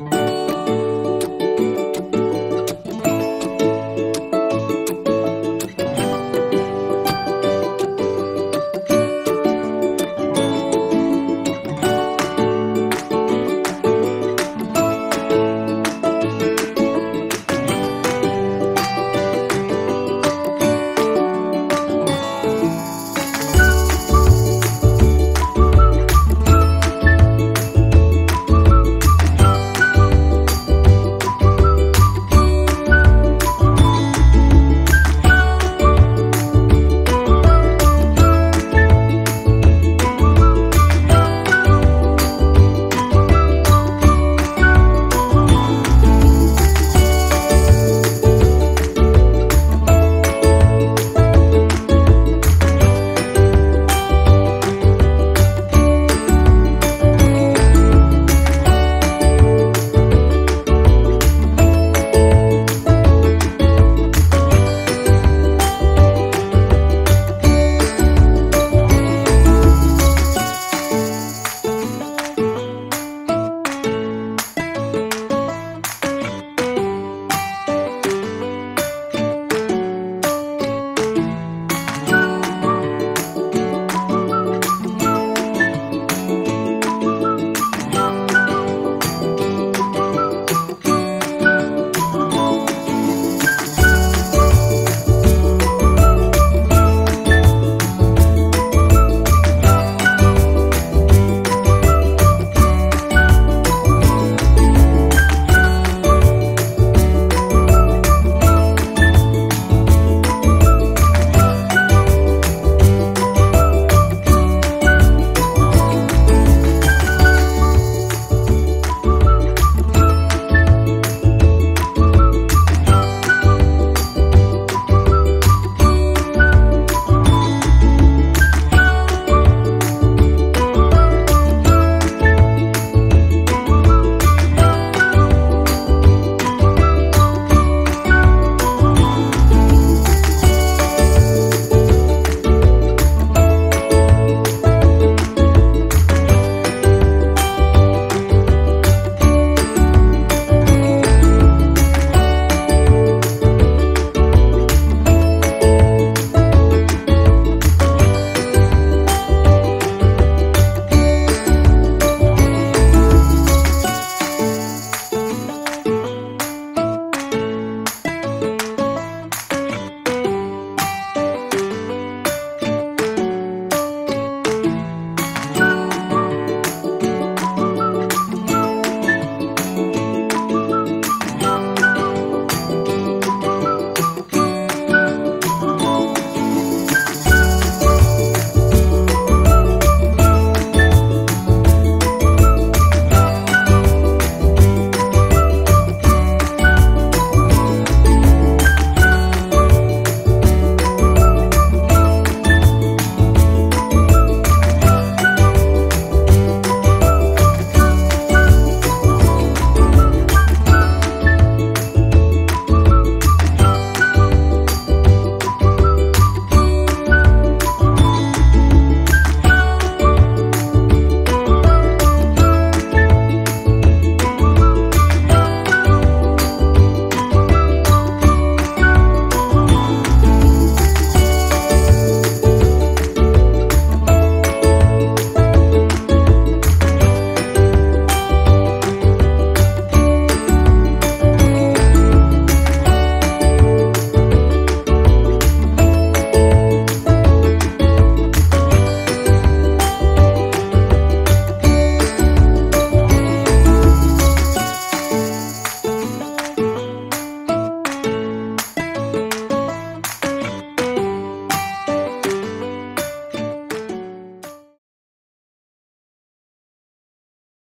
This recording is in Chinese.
了。